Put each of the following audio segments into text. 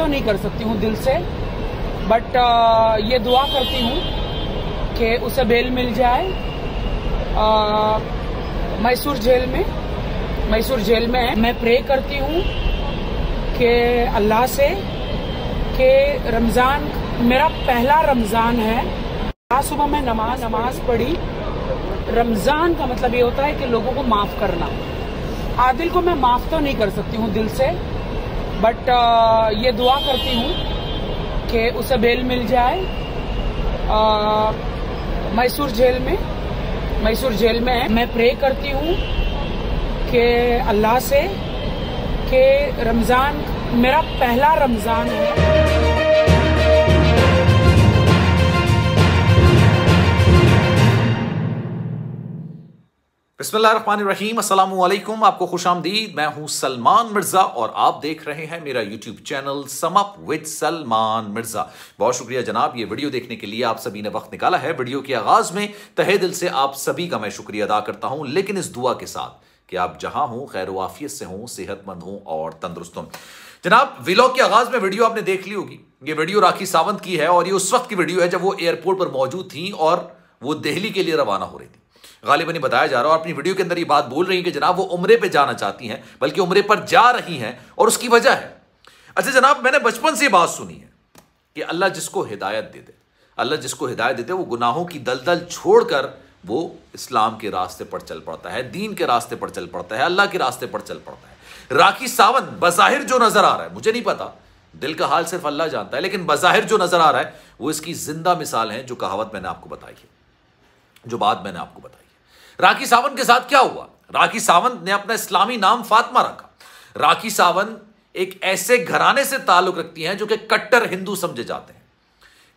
तो नहीं कर सकती हूँ दिल से बट ये दुआ करती हूँ कि उसे बेल मिल जाए। मैसूर जेल में, मैसूर जेल में है। मैं प्रे करती हूँ कि अल्लाह से कि रमज़ान, मेरा पहला रमज़ान है। आज सुबह मैं नमाज़ नमाज़ पढ़ी। रमज़ान का मतलब ये होता है कि लोगों को माफ़ करना। आदिल को मैं माफ़ तो नहीं कर सकती हूँ दिल से बट ये दुआ करती हूँ कि उसे बेल मिल जाए। मैसूर जेल में, मैसूर जेल में है मैं प्रे करती हूँ कि अल्लाह से कि रमज़ान मेरा पहला रमज़ान है। वालेकुम आपको खुश आमदीद। मैं हूँ सलमान मिर्ज़ा और आप देख रहे हैं मेरा YouTube channel sum up with Salman Mirza. बहुत शुक्रिया जनाब, ये वीडियो देखने के लिए आप सभी ने वक्त निकाला है। वीडियो के आगाज़ में तहे दिल से आप सभी का मैं शुक्रिया अदा करता हूँ, लेकिन इस दुआ के साथ कि आप जहाँ हों, खैर वाफियत से हों, सेहतमंद हों और तंदुरुस्त हों। जनाब विलॉग के आगाज़ में वीडियो आपने देख ली होगी। ये वीडियो राखी सावंत की है और ये उस वक्त की वीडियो है जब वो एयरपोर्ट पर मौजूद थी और वो दिल्ली के लिए रवाना हो रही थी। गालिबन बताया जा रहा है, और अपनी वीडियो के अंदर ये बात बोल रही है कि जनाब वो उम्रे पे जाना चाहती हैं, बल्कि उम्रे पर जा रही हैं, और उसकी वजह है। अच्छा जनाब, मैंने बचपन से बात सुनी है कि अल्लाह जिसको हिदायत दे दे, अल्लाह जिसको हिदायत देते वो गुनाहों की दलदल छोड़कर वो इस्लाम के रास्ते पर चल पड़ता है, दीन के रास्ते पर चल पड़ता है, अल्लाह के रास्ते पर चल पड़ता है। राखी सावंत, बजाहिर जो नज़र आ रहा है, मुझे नहीं पता, दिल का हाल सिर्फ़ अल्लाह जानता है, लेकिन बजाहिर जो नज़र आ रहा है, वो इसकी ज़िंदा मिसाल है जो कहावत मैंने आपको बताई है। जो बात मैंने आपको बताई राखी सावंत के साथ क्या हुआ? राखी सावंत ने अपना इस्लामी नाम फातिमा रखा। राखी सावंत एक ऐसे घराने से ताल्लुक रखती हैं जो कि कट्टर हिंदू समझे जाते हैं।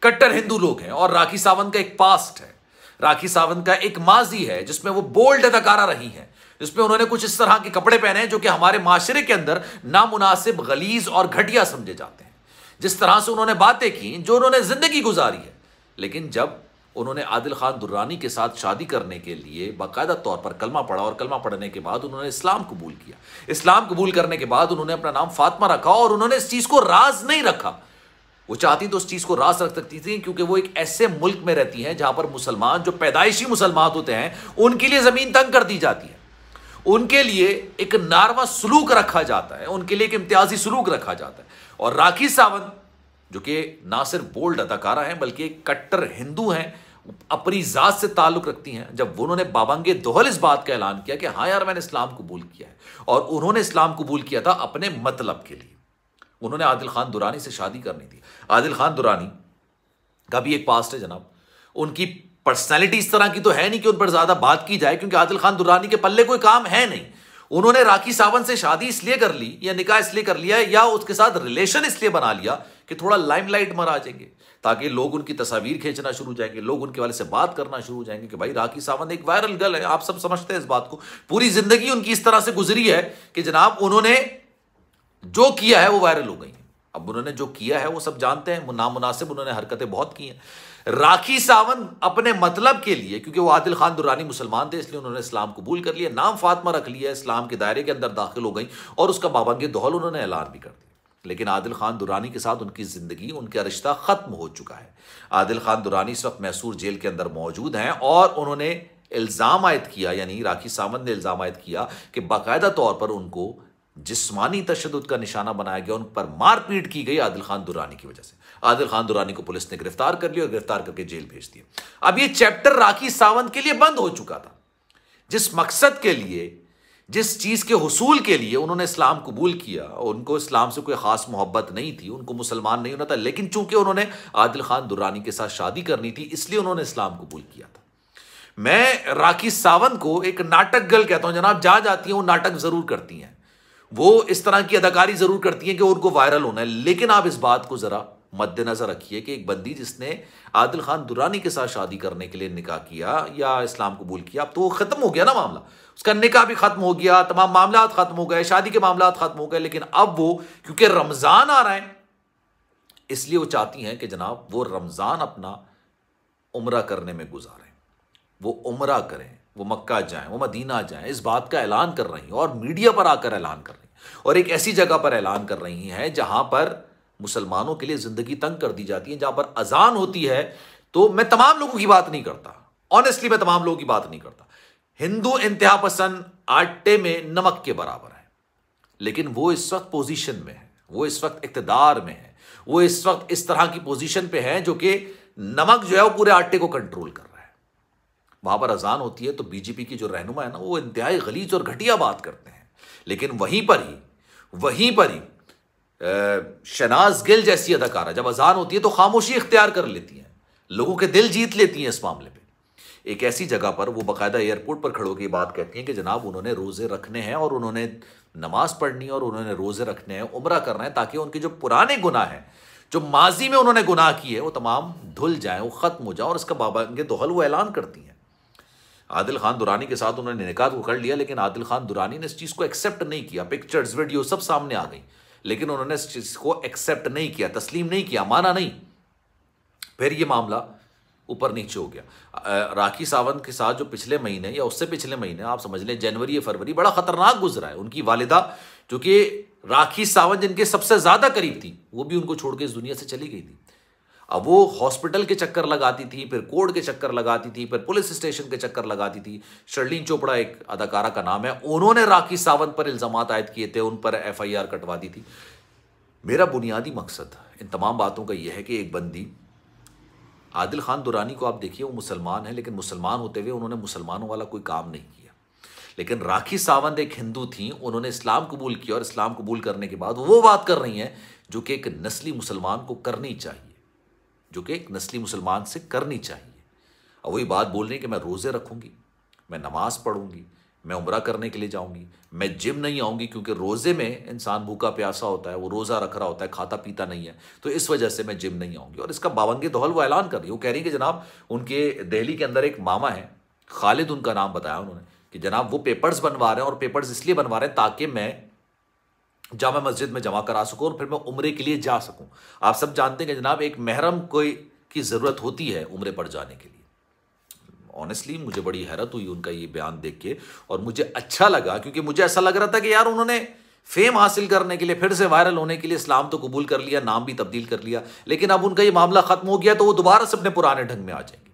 कट्टर हिंदू लोग हैं और राखी सावंत का एक पास्ट है। राखी सावंत का एक माजी है, जिसमें वो बोल्ड अदाकारा रही हैं। जिसमें उन्होंने कुछ इस तरह के कपड़े पहने हैं जो कि हमारे माशरे के अंदर नामुनासिब, गलीज और घटिया समझे जाते हैं। जिस तरह से उन्होंने बातें की, जो उन्होंने ज़िंदगी गुजारी है। लेकिन जब उन्होंने आदिल खान दुर्रानी के साथ शादी करने के लिए बाकायदा तौर पर कलमा पढ़ा और कलमा पढ़ने के बाद उन्होंने इस्लाम कबूल किया। इस्लाम कबूल करने के बाद उन्होंने अपना नाम फातमा रखा और उन्होंने इस चीज़ को राज नहीं रखा। वो चाहती तो उस चीज़ को रास रख सकती थी क्योंकि वो एक ऐसे मुल्क में रहती हैं जहाँ पर मुसलमान, जो पैदाइशी मुसलमान होते हैं, उनके लिए ज़मीन तंग कर दी जाती है। उनके लिए एक नारवा सलूक रखा जाता है, उनके लिए एक इम्तियाजी सलूक रखा जाता है। और राखी सावंत जो कि ना सिर्फ़ बोल्ड अदाकारा हैं, बल्कि एक कट्टर हिंदू हैं, अपनी ज़ात से ताल्लुक़ रखती हैं। जब उन्होंने बाबंगे दोहल इस बात का ऐलान किया कि हाँ यार, मैंने इस्लाम कबूल किया है, और उन्होंने इस्लाम कबूल किया था अपने मतलब के लिए। उन्होंने आदिल खान दुरानी से शादी करनी थी आदिल खान दुरानी का भी एक पास्ट है जनाब। उनकी पर्सनैलिटी इस तरह की तो है नहीं कि उन पर ज़्यादा बात की जाए, क्योंकि आदिल खान दुरानी के पल्ले कोई काम है नहीं। उन्होंने राखी सावंत से शादी इसलिए कर ली, या निकाह इसलिए कर लिया, या उसके साथ रिलेशन इसलिए बना लिया कि थोड़ा लाइमलाइट मर आ जाएँगे, ताकि लोग उनकी तस्वीर खींचना शुरू जाएँगे, लोग उनके वाले से बात करना शुरू हो जाएँगे कि भाई राखी सावंत एक वायरल गर्ल है, आप सब समझते हैं इस बात को। पूरी ज़िंदगी उनकी इस तरह से गुजरी है कि जनाब उन्होंने जो किया है वो वायरल हो गई अब उन्होंने जो किया है वो सब जानते हैं नामुनासिब उन्होंने हरकतें बहुत की हैं। राखी सावंत अपने मतलब के लिए, क्योंकि वो आदिल खान दुरानी मुसलमान थे, इसलिए उन्होंने इस्लाम कबूल कर लिया, नाम फातिमा रख लिया, इस्लाम के दायरे के अंदर दाखिल हो गई, और उसका बाबंगे दोहल उन्होंने ऐलान भी कर दिया। लेकिन आदिल खान दुरानी के साथ उनकी ज़िंदगी, उनका रिश्ता ख़त्म हो चुका है। आदिल खान दुरानी इस वक्त मैसूर जेल के अंदर मौजूद हैं और उन्होंने इल्ज़ाम आयद किया, यानी राखी सावंत ने इल्ज़ाम आयद किया कि बाकायदा तौर पर उनको जिस्मानी तशद का निशाना बनाया गया, उन पर मारपीट की गई आदिल खान दुरानी की वजह से। आदिल खान दुरानी को पुलिस ने गिरफ़्तार कर लिया और गिरफ़्तार करके जेल भेज दिया। अब ये चैप्टर राखी सावंत के लिए बंद हो चुका था, जिस मकसद के लिए जिस चीज़ के हसूल के लिए उन्होंने इस्लाम कबूल किया, उनको इस्लाम से कोई ख़ास मोहब्बत नहीं थी, उनको मुसलमान नहीं होना था, लेकिन चूँकि उन्होंने आदिल खान दुरानी के साथ शादी करनी थी, इसलिए उन्होंने इस्लाम कबूल किया था। मैं राखी सावंत को एक नाटक गर्ल कहता हूँ, जनाब जहाँ जाती हैं, वो नाटक ज़रूर करती हैं। वो इस तरह की अदाकारी ज़रूर करती हैं कि उनको वायरल होना है, लेकिन आप इस बात को ज़रा मद्देनजर रखिए कि एक बंदी जिसने आदिल खान दुरानी के साथ शादी करने के लिए निकाह किया या इस्लाम कबूल किया। अब तो वो ख़त्म हो गया ना मामला। उसका निकाह भी ख़त्म हो गया, तमाम मामला ख़त्म हो गए, शादी के मामला ख़त्म हो गए, लेकिन अब वो, क्योंकि रमज़ान आ रहा है, इसलिए वो चाहती हैं कि जनाब वो रमज़ान अपना उम्र करने में गुजारें। वो उम्र करें, वो मक्का जाएँ, वो मदीना जाएँ, इस बात का ऐलान कर रही हैं और मीडिया पर आकर ऐलान कर रही हैं। और एक ऐसी जगह पर ऐलान कर रही हैं जहाँ पर मुसलमानों के लिए ज़िंदगी तंग कर दी जाती है। जहाँ पर अजान होती है तो मैं तमाम लोगों की बात नहीं करता। ऑनेस्टली मैं तमाम लोगों की बात नहीं करता। हिंदू इंतहा पसंद आटे में नमक के बराबर है। लेकिन वो इस वक्त पोजीशन में है, वो इस वक्त इकतदार में है, वो इस वक्त इस तरह की पोजीशन पे है जो कि नमक जो है वो पूरे आटे को कंट्रोल कर रहा है। वहाँ पर अजान होती है तो बीजेपी की जो रहनुमा है ना, वो इंतहाई गलीज और घटिया बात करते हैं। लेकिन वहीं पर ही, वहीं पर ही शनाज गिल जैसी अदाकारा, जब अजान होती है तो खामोशी इख्तियार कर लेती हैं। लोगों के दिल जीत लेती हैं इस मामले पे। एक ऐसी जगह पर वो बाकायदा एयरपोर्ट पर खड़ो की बात कहती हैं कि जनाब उन्होंने रोज़े रखने हैं और उन्होंने नमाज़ पढ़नी है और उन्होंने रोज़े रखने हैं, उम्र करना है ताकि उनके जो पुराने गुनाह हैं, जो माजी में उन्होंने गुनाह किए, वो तमाम धुल जाए, वो ख़त्म हो जाए और इसका बाबा के दोहल वो ऐलान करती हैं। आदिल खान दुरानी के साथ उन्होंने निकाह को कर लिया, लेकिन आदिल खान दुरानी ने इस चीज़ को एक्सेप्ट नहीं किया। पिक्चर्स, वीडियो सब सामने आ गई। लेकिन उन्होंने इस चीज़ को एक्सेप्ट नहीं किया, तस्लीम नहीं किया, माना नहीं। फिर ये मामला ऊपर नीचे हो गया। राखी सावंत के साथ जो पिछले महीने या उससे पिछले महीने, आप समझ लें, जनवरी या फरवरी, बड़ा खतरनाक गुजरा है। उनकी वालिदा, जो कि राखी सावंत जिनके सबसे ज़्यादा करीब थी, वो भी उनको छोड़ के इस दुनिया से चली गई थी। अब वो हॉस्पिटल के चक्कर लगाती थी, फिर कोर्ट के चक्कर लगाती थी, फिर पुलिस स्टेशन के चक्कर लगाती थी। शर्लिन चोपड़ा एक अदाकारा का नाम है। उन्होंने राखी सावंत पर इल्ज़ाम आयद किए थे, उन पर एफआईआर कटवा दी थी। मेरा बुनियादी मकसद इन तमाम बातों का यह है कि एक बंदी, आदिल खान दुरानी को आप देखिए, वो मुसलमान है, लेकिन मुसलमान होते हुए उन्होंने मुसलमानों वाला कोई काम नहीं किया। लेकिन राखी सावंत एक हिंदू थी, उन्होंने इस्लाम कबूल किया और इस्लाम कबूल करने के बाद वो बात कर रही हैं, जो कि एक नस्ली मुसलमान को करनी चाहिए। जो कि एक नस्ली मुसलमान से करनी चाहिए। और वही बात बोल रही कि मैं रोज़े रखूँगी, मैं नमाज़ पढ़ूँगी, मैं उम्र करने के लिए जाऊँगी, मैं जिम नहीं आऊँगी क्योंकि रोज़े में इंसान भूखा प्यासा होता है, वो रोज़ा रख रहा होता है, खाता पीता नहीं है तो इस वजह से मैं जिम नहीं आऊँगी। और इसका बावंगे दोहल वो ऐलान कर रही है। वो कह रही है कि जनाब, उनके दिल्ली के अंदर एक मामा है, खालिद उनका नाम बताया उन्होंने कि जनाब वो पेपर्स बनवा रहे हैं और पेपर्स इसलिए बनवा रहे हैं ताकि मैं जामा मस्जिद में जमा करा सकूँ और फिर मैं उम्र के लिए जा सकूँ। आप सब जानते हैं कि जनाब, एक महरम कोई की ज़रूरत होती है उम्र पर जाने के लिए। ऑनेस्टली मुझे बड़ी हैरत हुई उनका ये बयान देख के और मुझे अच्छा लगा क्योंकि मुझे ऐसा लग रहा था कि यार उन्होंने फेम हासिल करने के लिए, फिर से वायरल होने के लिए इस्लाम तो कबूल कर लिया, नाम भी तब्दील कर लिया। लेकिन अब उनका ये मामला खत्म हो गया तो वो दोबारा से अपने पुराने ढंग में आ जाएँगे।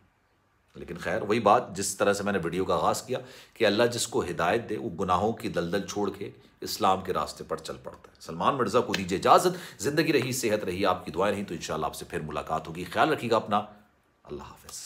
लेकिन खैर, वही बात जिस तरह से मैंने वीडियो का आगाज़ किया कि अल्लाह जिसको हिदायत दे, वो गुनाहों की दलदल छोड़ के इस्लाम के रास्ते पर चल पड़ता है। सलमान मिर्ज़ा, को दीजिए इजाज़त। ज़िंदगी रही, सेहत रही, आपकी दुआएँ रही तो इन आपसे फिर मुलाकात होगी। ख्याल रखिएगा अपना। अल्लाह हाफिज़।